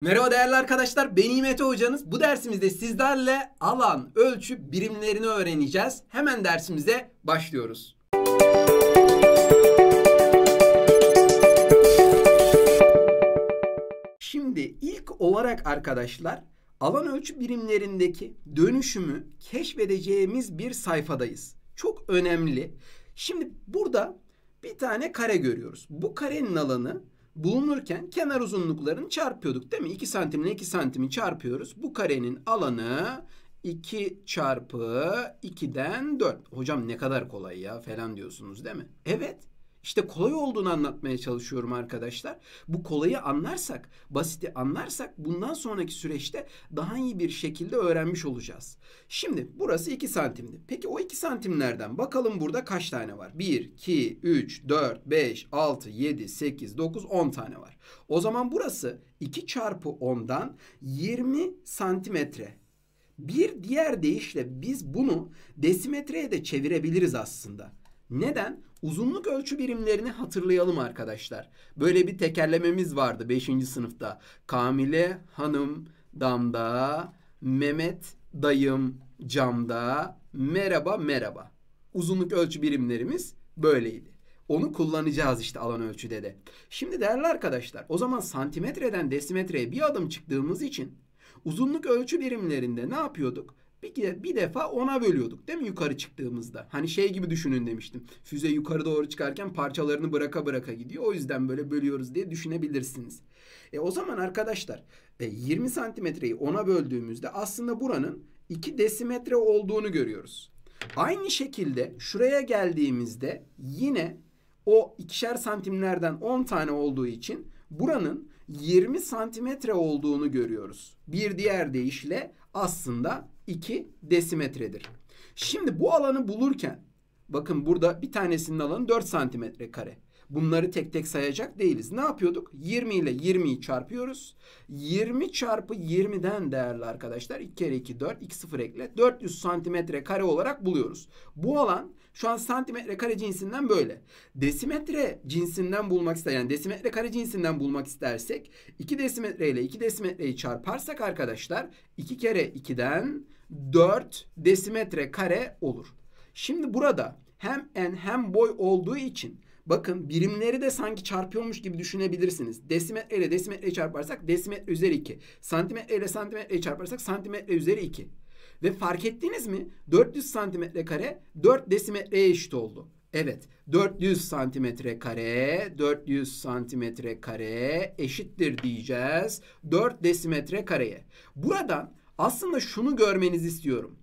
Merhaba değerli arkadaşlar, ben İmete hocanız. Bu dersimizde sizlerle alan, ölçü birimlerini öğreneceğiz. Hemen dersimize başlıyoruz. Şimdi ilk olarak arkadaşlar alan ölçü birimlerindeki dönüşümü keşfedeceğimiz bir sayfadayız. Çok önemli. Şimdi burada bir tane kare görüyoruz. Bu karenin alanı bulunurken kenar uzunluklarını çarpıyorduk değil mi? 2 santimle 2 santimi çarpıyoruz. Bu karenin alanı 2 çarpı 2'den 4. Hocam ne kadar kolay ya falan diyorsunuz değil mi? Evet. İşte kolay olduğunu anlatmaya çalışıyorum arkadaşlar. Bu kolayı anlarsak, basiti anlarsak bundan sonraki süreçte daha iyi bir şekilde öğrenmiş olacağız. Şimdi burası 2 santimdi. Peki o 2 santimlerden bakalım burada kaç tane var? 1, 2, 3, 4, 5, 6, 7, 8, 9, 10 tane var. O zaman burası 2 çarpı 10'dan 20 santimetre. Bir diğer deyişle biz bunu desimetreye de çevirebiliriz aslında. Neden? Uzunluk ölçü birimlerini hatırlayalım arkadaşlar. Böyle bir tekerlememiz vardı 5. sınıfta. Kamile hanım damda, Mehmet dayım camda, merhaba merhaba. Uzunluk ölçü birimlerimiz böyleydi. Onu kullanacağız işte alan ölçüde de. Şimdi değerli arkadaşlar o zaman santimetreden desimetreye bir adım çıktığımız için uzunluk ölçü birimlerinde ne yapıyorduk? Bir, bir defa ona bölüyorduk değil mi yukarı çıktığımızda? Hani şey gibi düşünün demiştim. Füze yukarı doğru çıkarken parçalarını bıraka bıraka gidiyor. O yüzden böyle bölüyoruz diye düşünebilirsiniz. E o zaman arkadaşlar 20 e, santimetreyi ona böldüğümüzde aslında buranın 2 desimetre olduğunu görüyoruz. Aynı şekilde şuraya geldiğimizde yine o ikişer santimlerden 10 tane olduğu için buranın 20 santimetre olduğunu görüyoruz. Bir diğer deyişle aslında 2 desimetredir. Şimdi bu alanı bulurken bakın burada bir tanesinin alanı 4 santimetre kare. Bunları tek tek sayacak değiliz. Ne yapıyorduk? 20 ile 20'yi çarpıyoruz. 20 çarpı 20'den değerli arkadaşlar 2 kere 2 4 2 0 ekle 400 santimetre kare olarak buluyoruz. Bu alan şu an santimetre kare cinsinden böyle. Desimetre cinsinden bulmak ister yani desimetre kare cinsinden bulmak istersek 2 desimetre ile 2 desimetreyi çarparsak arkadaşlar 2 kere 2'den 4 desimetre kare olur. Şimdi burada hem en hem boy olduğu için bakın birimleri de sanki çarpıyormuş gibi düşünebilirsiniz. Desimetre ile desimetreyi çarparsak desimetre üzeri 2. Santimetre ile santimetreyi çarparsak santimetre üzeri 2. Ve fark ettiniz mi? 400 santimetre kare 4 desimetreye eşit oldu. Evet 400 santimetre kare 400 santimetre kare eşittir diyeceğiz 4 desimetre kareye. Buradan aslında şunu görmenizi istiyorum.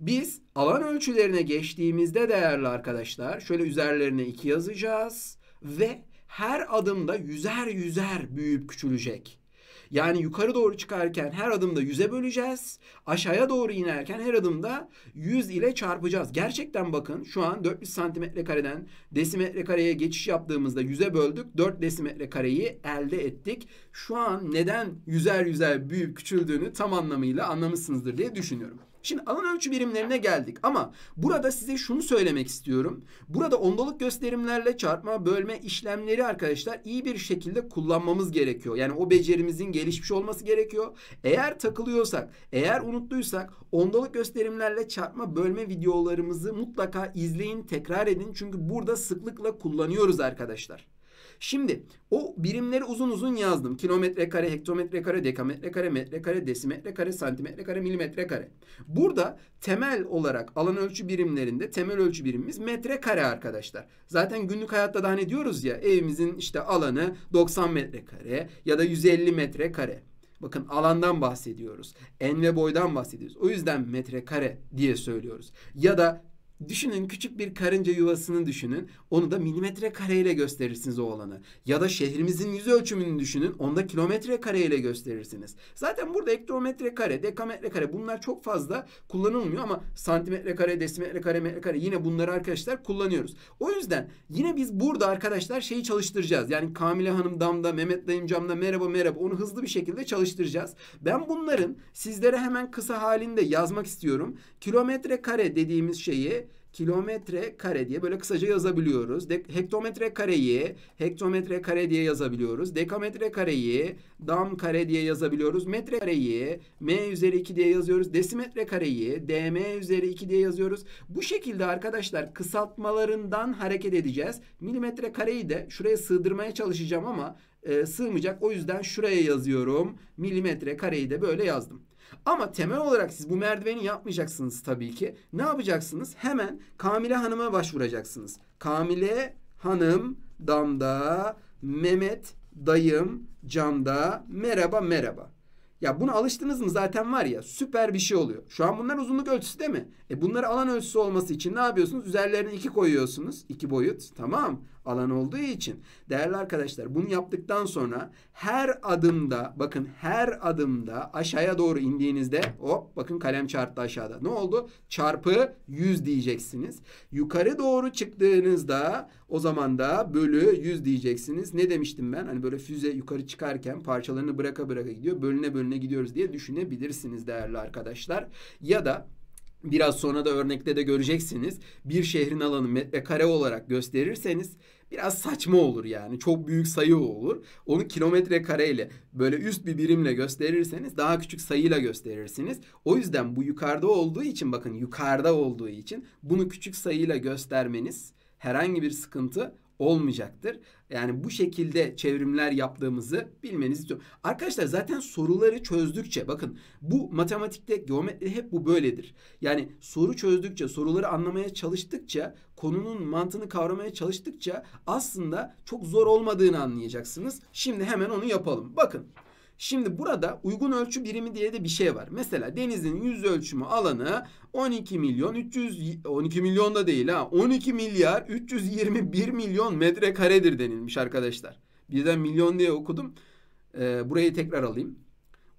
Biz alan ölçülerine geçtiğimizde değerli arkadaşlar şöyle üzerlerine 2 yazacağız ve her adımda yüzer yüzer büyüyüp küçülecek. Yani yukarı doğru çıkarken her adımda 100'e böleceğiz. Aşağıya doğru inerken her adımda 100 ile çarpacağız. Gerçekten bakın şu an 400 santimetre kareden desimetre kareye geçiş yaptığımızda 100'e böldük. 4 desimetre kareyi elde ettik. Şu an neden yüzer yüzer büyüyüp küçüldüğünü tam anlamıyla anlamışsınızdır diye düşünüyorum. Şimdi alan ölçü birimlerine geldik ama burada size şunu söylemek istiyorum. Burada ondalık gösterimlerle çarpma, bölme işlemleri arkadaşlar iyi bir şekilde kullanmamız gerekiyor. Yani o becerimizin gelişmiş olması gerekiyor. Eğer takılıyorsak, eğer unuttuysak ondalık gösterimlerle çarpma, bölme videolarımızı mutlaka izleyin, tekrar edin. Çünkü burada sıklıkla kullanıyoruz arkadaşlar. Şimdi o birimleri uzun uzun yazdım. Kilometre kare, hektometre kare, dekametre kare, metre kare, desimetre kare, santimetre kare, milimetre kare. Burada temel olarak alan ölçü birimlerinde temel ölçü birimimiz metre kare arkadaşlar. Zaten günlük hayatta da hani diyoruz ya evimizin işte alanı 90 metre kare ya da 150 metre kare. Bakın alandan bahsediyoruz. En ve boydan bahsediyoruz. O yüzden metrekare diye söylüyoruz. Ya da Düşünün küçük bir karınca yuvasını düşünün. Onu da milimetre kareyle gösterirsiniz o alanı. Ya da şehrimizin yüz ölçümünü düşünün. Onda kilometre kareyle gösterirsiniz. Zaten burada hektometre kare, dekametre kare bunlar çok fazla kullanılmıyor ama santimetre kare, desimetre kare, metre kare yine bunları arkadaşlar kullanıyoruz. O yüzden yine biz burada arkadaşlar şeyi çalıştıracağız. Yani Kamile Hanım damda, Mehmet dayım camda merhaba merhaba onu hızlı bir şekilde çalıştıracağız. Ben bunların sizlere hemen kısa halinde yazmak istiyorum. Kilometre kare dediğimiz şeyi kilometre kare diye böyle kısaca yazabiliyoruz. De, hektometre kareyi hektometre kare diye yazabiliyoruz. Dekametre kareyi dam kare diye yazabiliyoruz. Metre kareyi m üzeri 2 diye yazıyoruz. Desimetre kareyi dm üzeri 2 diye yazıyoruz. Bu şekilde arkadaşlar kısaltmalarından hareket edeceğiz. Milimetre kareyi de şuraya sığdırmaya çalışacağım ama e, sığmayacak. O yüzden şuraya yazıyorum. Milimetre kareyi de böyle yazdım. Ama temel olarak siz bu merdiveni yapmayacaksınız tabii ki. Ne yapacaksınız? Hemen Kamile Hanım'a başvuracaksınız. Kamile Hanım damda, Mehmet dayım camda, merhaba merhaba. Ya buna alıştınız mı zaten var ya süper bir şey oluyor. Şu an bunlar uzunluk ölçüsü değil mi? E bunları alan ölçüsü olması için ne yapıyorsunuz? Üzerlerine iki koyuyorsunuz. iki boyut. Tamam. Alan olduğu için. Değerli arkadaşlar bunu yaptıktan sonra her adımda bakın her adımda aşağıya doğru indiğinizde hop bakın kalem çarptı aşağıda. Ne oldu? Çarpı 100 diyeceksiniz. Yukarı doğru çıktığınızda o zaman da bölü 100 diyeceksiniz. Ne demiştim ben? Hani böyle füze yukarı çıkarken parçalarını bıraka bıraka gidiyor. Bölüne bölüne gidiyoruz diye düşünebilirsiniz değerli arkadaşlar. Ya da Biraz sonra da örnekte de göreceksiniz. Bir şehrin alanı metrekare olarak gösterirseniz biraz saçma olur yani. Çok büyük sayı olur. Onu kilometre kareyle böyle üst bir birimle gösterirseniz daha küçük sayıyla gösterirsiniz. O yüzden bu yukarıda olduğu için bakın yukarıda olduğu için bunu küçük sayıyla göstermeniz herhangi bir sıkıntı olmayacaktır. Yani bu şekilde çevrimler yaptığımızı bilmenizi istiyorum. Arkadaşlar zaten soruları çözdükçe bakın bu matematikte geometri hep bu böyledir. Yani soru çözdükçe soruları anlamaya çalıştıkça konunun mantığını kavramaya çalıştıkça aslında çok zor olmadığını anlayacaksınız. Şimdi hemen onu yapalım. Bakın Şimdi burada uygun ölçü birimi diye de bir şey var. Mesela denizin yüz ölçümü alanı 12 milyon 300 12 milyon da değil ha 12 milyar 321 milyon metrekaredir denilmiş arkadaşlar. Birden milyon diye okudum. Ee, burayı tekrar alayım.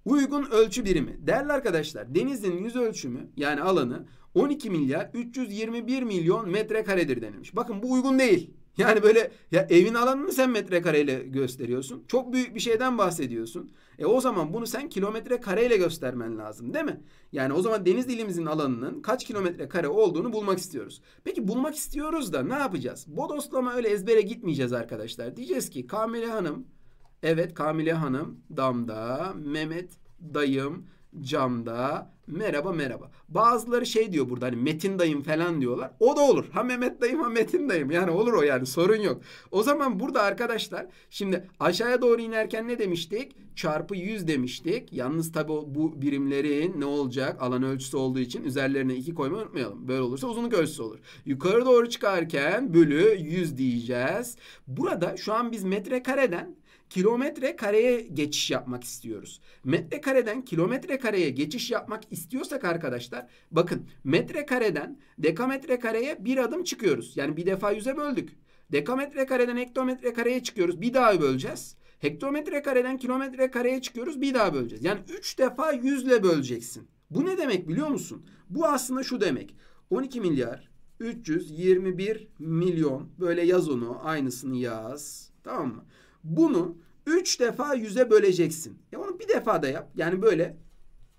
Uygun ölçü birimi. Değerli arkadaşlar denizin yüz ölçümü yani alanı 12 milyar 321 milyon metrekaredir denilmiş. Bakın bu uygun değil. Yani böyle ya evin alanını sen metrekareyle gösteriyorsun. Çok büyük bir şeyden bahsediyorsun. E o zaman bunu sen kilometre kareyle göstermen lazım değil mi? Yani o zaman deniz dilimizin alanının kaç kilometre kare olduğunu bulmak istiyoruz. Peki bulmak istiyoruz da ne yapacağız? Bodoslama öyle ezbere gitmeyeceğiz arkadaşlar. Diyeceğiz ki Kamile Hanım, evet Kamile Hanım damda, Mehmet dayım camda merhaba merhaba. Bazıları şey diyor burada hani Metin dayım falan diyorlar. O da olur. Ha Mehmet dayım ha Metin dayım. Yani olur o yani sorun yok. O zaman burada arkadaşlar şimdi aşağıya doğru inerken ne demiştik? Çarpı 100 demiştik. Yalnız tabi bu birimlerin ne olacak? Alan ölçüsü olduğu için üzerlerine 2 koymayı unutmayalım. Böyle olursa uzunluk ölçüsü olur. Yukarı doğru çıkarken bölü 100 diyeceğiz. Burada şu an biz metrekareden kilometre kareye geçiş yapmak istiyoruz. Metre kareden kilometre kareye geçiş yapmak istiyorsak arkadaşlar bakın metre kareden dekametre kareye bir adım çıkıyoruz. Yani bir defa yüze böldük. Dekametre kareden hektometre kareye çıkıyoruz. Bir daha böleceğiz. Hektometre kareden kilometre kareye çıkıyoruz. Bir daha böleceğiz. Yani üç defa yüzle böleceksin. Bu ne demek biliyor musun? Bu aslında şu demek. 12 milyar 321 milyon böyle yaz onu aynısını yaz. Tamam mı? Bunu 3 defa 100'e böleceksin. Ya onu bir defa da yap. Yani böyle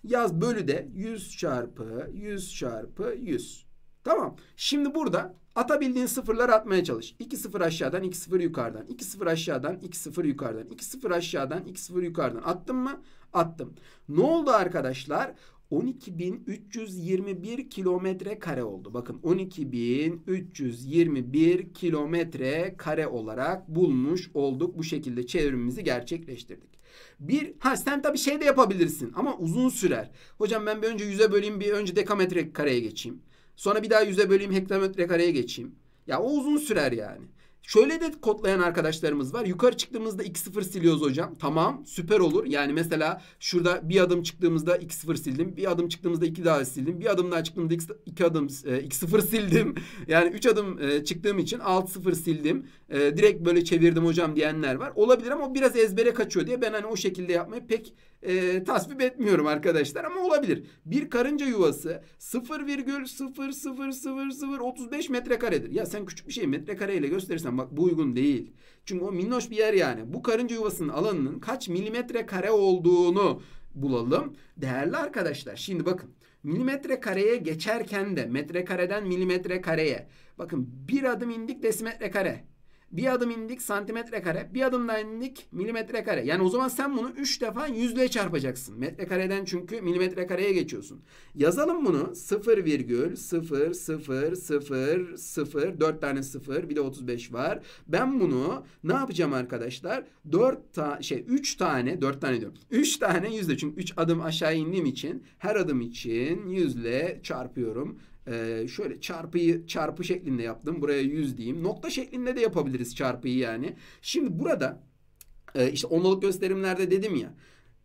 yaz bölü de 100 çarpı 100 çarpı 100. Tamam. Şimdi burada atabildiğin sıfırlar atmaya çalış. 2 sıfır aşağıdan 2 sıfır yukarıdan. 2 sıfır aşağıdan 2 sıfır yukarıdan. 2 sıfır aşağıdan 2 sıfır yukarıdan. Attım mı? Attım. Ne oldu arkadaşlar? 12.321 kilometre kare oldu. Bakın 12.321 kilometre kare olarak bulmuş olduk. Bu şekilde çevrimimizi gerçekleştirdik. Bir, ha sen tabii şey de yapabilirsin ama uzun sürer. Hocam ben bir önce yüze böleyim bir önce dekametre kareye geçeyim. Sonra bir daha yüze böleyim hektometre kareye geçeyim. Ya o uzun sürer yani. Şöyle de kodlayan arkadaşlarımız var. Yukarı çıktığımızda 2-0 siliyoruz hocam. Tamam süper olur. Yani mesela şurada bir adım çıktığımızda 2-0 sildim. Bir adım çıktığımızda 2 daha sildim. Bir adım daha çıktığımda 2 adım 2-0 e, sildim. Yani 3 adım e, çıktığım için 6-0 sildim. E, direkt böyle çevirdim hocam diyenler var. Olabilir ama biraz ezbere kaçıyor diye ben hani o şekilde yapmayı pek e, tasvip etmiyorum arkadaşlar ama olabilir. Bir karınca yuvası 0,00035 metrekaredir. Ya sen küçük bir şey metrekareyle gösterirsen bak bu uygun değil. Çünkü o minnoş bir yer yani. Bu karınca yuvasının alanının kaç milimetre kare olduğunu bulalım. Değerli arkadaşlar şimdi bakın milimetre kareye geçerken de metrekareden milimetre kareye. Bakın bir adım indik desimetre kare. Bir adım indik santimetre kare. Bir adım daha indik milimetre kare. Yani o zaman sen bunu 3 defa yüzle çarpacaksın. Metre kareden çünkü milimetre kareye geçiyorsun. Yazalım bunu 0 virgül 0 0 0 0 4 tane 0 bir de 35 var. Ben bunu ne yapacağım arkadaşlar? 4 ta şey 3 tane 4 tane diyorum. 3 tane yüzle çünkü 3 adım aşağı indiğim için her adım için yüzle çarpıyorum. Ee, şöyle çarpıyı çarpı şeklinde yaptım. Buraya 100 diyeyim. Nokta şeklinde de yapabiliriz çarpıyı yani. Şimdi burada e, işte onluluk gösterimlerde dedim ya.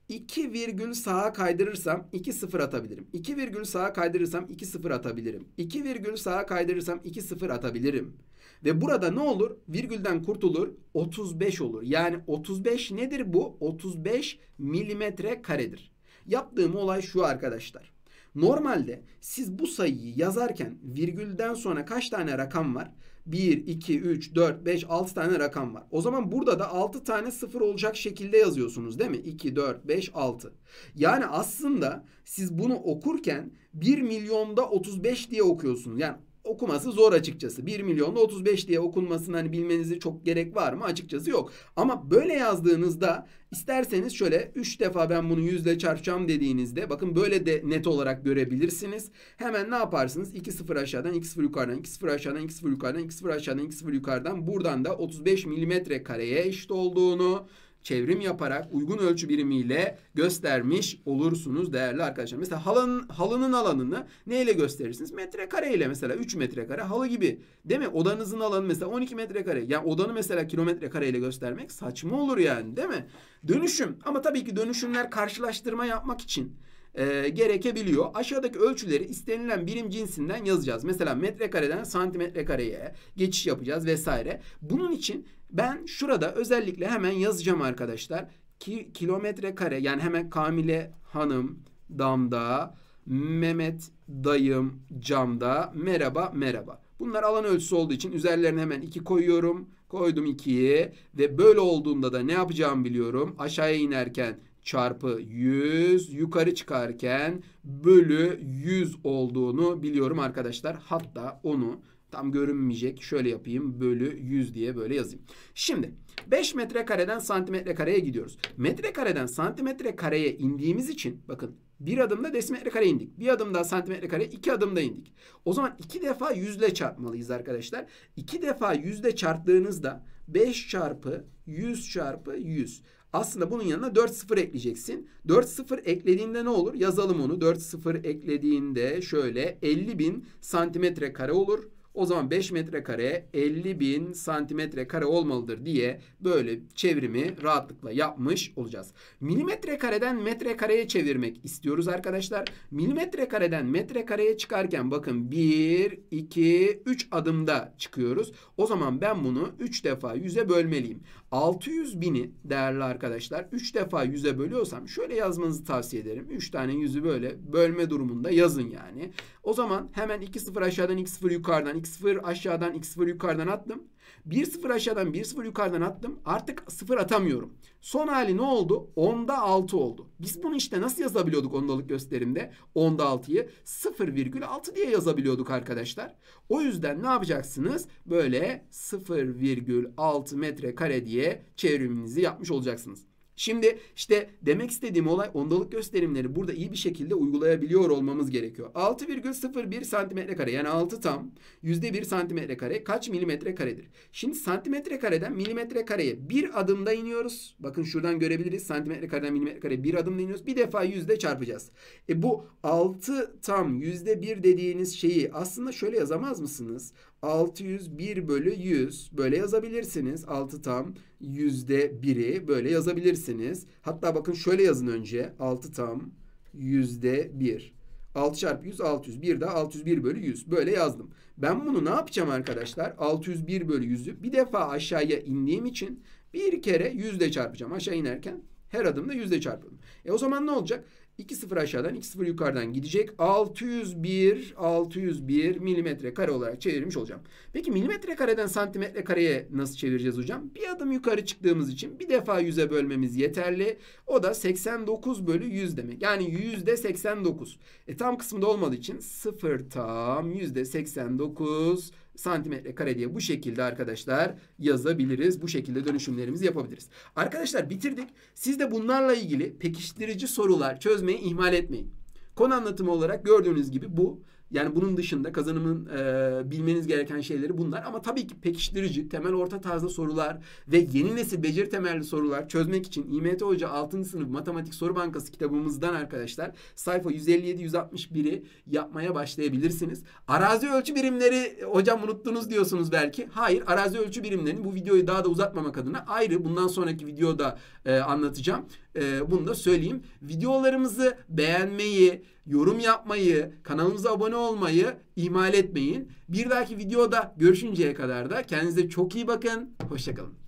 2 virgül sağa kaydırırsam 2 sıfır atabilirim. 2 virgül sağa kaydırırsam 2 sıfır atabilirim. 2 virgül sağa kaydırırsam 2 sıfır atabilirim. Ve burada ne olur? Virgülden kurtulur 35 olur. Yani 35 nedir bu? 35 milimetre karedir. Yaptığım olay şu arkadaşlar. Normalde siz bu sayıyı yazarken virgülden sonra kaç tane rakam var? 1, 2, 3, 4, 5, 6 tane rakam var. O zaman burada da 6 tane sıfır olacak şekilde yazıyorsunuz değil mi? 2, 4, 5, 6. Yani aslında siz bunu okurken 1 milyonda 35 diye okuyorsunuz. Yani okuması zor açıkçası. 1 milyonda 35 diye okunmasını hani bilmenizi çok gerek var mı? Açıkçası yok. Ama böyle yazdığınızda isterseniz şöyle 3 defa ben bunu yüzle çarpacağım dediğinizde bakın böyle de net olarak görebilirsiniz. Hemen ne yaparsınız? 2 0 aşağıdan 2 0 yukarıdan 2 0 aşağıdan 2 0 yukarıdan 2 0 aşağıdan 2 0 yukarıdan buradan da 35 milimetre kareye eşit olduğunu çevrim yaparak uygun ölçü birimiyle göstermiş olursunuz değerli arkadaşlar. Mesela halının, halının alanını neyle gösterirsiniz? Metrekare ile mesela 3 metrekare halı gibi. Değil mi? Odanızın alanı mesela 12 metrekare. Yani odanı mesela kilometre kare ile göstermek saçma olur yani değil mi? Dönüşüm ama tabii ki dönüşümler karşılaştırma yapmak için e, gerekebiliyor. Aşağıdaki ölçüleri istenilen birim cinsinden yazacağız. Mesela metrekareden santimetre kareye geçiş yapacağız vesaire. Bunun için ben şurada özellikle hemen yazacağım arkadaşlar. Ki, kilometre kare yani hemen Kamile Hanım damda, Mehmet dayım camda, merhaba merhaba. Bunlar alan ölçüsü olduğu için üzerlerine hemen iki koyuyorum. Koydum 2'yi ve böyle olduğunda da ne yapacağımı biliyorum. Aşağıya inerken çarpı 100 yukarı çıkarken bölü 100 olduğunu biliyorum arkadaşlar. Hatta onu tam görünmeyecek şöyle yapayım bölü 100 diye böyle yazayım. Şimdi 5 metrekareden santimetre kareye gidiyoruz. Metrekareden santimetre kareye indiğimiz için bakın bir adımda desimetre kare indik. Bir adım daha santimetre kare, iki adımda indik. O zaman iki defa yüzle çarpmalıyız arkadaşlar. İki defa yüzle çarptığınızda 5 çarpı 100 çarpı 100. Aslında bunun yanına 4 sıfır ekleyeceksin. 4 sıfır eklediğinde ne olur? Yazalım onu. 4 sıfır eklediğinde şöyle 50 bin santimetre kare olur. O zaman 5 metrekare 50 bin santimetre kare olmalıdır diye böyle çevrimi rahatlıkla yapmış olacağız. Milimetre kareden metre kareye çevirmek istiyoruz arkadaşlar. Milimetre kareden metre kareye çıkarken bakın 1, 2, 3 adımda çıkıyoruz. O zaman ben bunu 3 defa 100'e bölmeliyim. 600 bini değerli arkadaşlar 3 defa 100'e bölüyorsam şöyle yazmanızı tavsiye ederim. 3 tane 100'ü böyle bölme durumunda yazın yani. O zaman hemen 2 0 aşağıdan 2 0 yukarıdan 2 0 aşağıdan 2 0 yukarıdan attım. 1 0 aşağıdan 1 0 yukarıdan attım. Artık 0 atamıyorum. Son hali ne oldu? 10'da 6 oldu. Biz bunu işte nasıl yazabiliyorduk ondalık gösterimde? 10'da 6'yı 0,6 diye yazabiliyorduk arkadaşlar. O yüzden ne yapacaksınız? Böyle 0,6 metre kare diye çevriminizi yapmış olacaksınız. Şimdi işte demek istediğim olay ondalık gösterimleri burada iyi bir şekilde uygulayabiliyor olmamız gerekiyor. 6,01 santimetre kare yani 6 tam yüzde bir santimetre kare kaç milimetre karedir? Şimdi santimetre kareden milimetre kareye bir adımda iniyoruz. Bakın şuradan görebiliriz santimetre kareden milimetre kare bir adımda iniyoruz. Bir defa yüzde çarpacağız. E bu 6 tam yüzde bir dediğiniz şeyi aslında şöyle yazamaz mısınız? 601 bölü 100 böyle yazabilirsiniz. 6 tam yüzde biri böyle yazabilirsiniz. Hatta bakın şöyle yazın önce 6 tam yüzde bir. 6 çarpı 100 600. Bir daha 601 bölü 100. Böyle yazdım. Ben bunu ne yapacağım arkadaşlar? 601 bölü 100'ü bir defa aşağıya indiğim için bir kere yüzde çarpacağım. Aşağı inerken her adımda yüzde çarpıyorum. E o zaman ne olacak? 2 sıfır aşağıdan 2 sıfır yukarıdan gidecek. 601 601 milimetre kare olarak çevirmiş olacağım. Peki milimetre kareden santimetre kareye nasıl çevireceğiz hocam? Bir adım yukarı çıktığımız için bir defa 100'e bölmemiz yeterli. O da 89 bölü 100 demek. Yani yüzde 89. E tam kısmında olmadığı için 0 tam yüzde 89 santimetre kare diye bu şekilde arkadaşlar yazabiliriz. Bu şekilde dönüşümlerimizi yapabiliriz. Arkadaşlar bitirdik. Siz de bunlarla ilgili pekiştirici sorular çözmeyi ihmal etmeyin. Konu anlatımı olarak gördüğünüz gibi bu. Yani bunun dışında kazanımın e, bilmeniz gereken şeyleri bunlar. Ama tabii ki pekiştirici, temel orta tarzda sorular ve yeni nesil beceri temelli sorular çözmek için İMT Hoca 6. sınıf matematik soru bankası kitabımızdan arkadaşlar sayfa 157-161'i yapmaya başlayabilirsiniz. Arazi ölçü birimleri hocam unuttunuz diyorsunuz belki. Hayır arazi ölçü birimlerini bu videoyu daha da uzatmamak adına ayrı bundan sonraki videoda e, anlatacağım. E, bunu da söyleyeyim. Videolarımızı beğenmeyi, yorum yapmayı, kanalımıza abone olmayı ihmal etmeyin. Bir dahaki videoda görüşünceye kadar da kendinize çok iyi bakın. Hoşçakalın.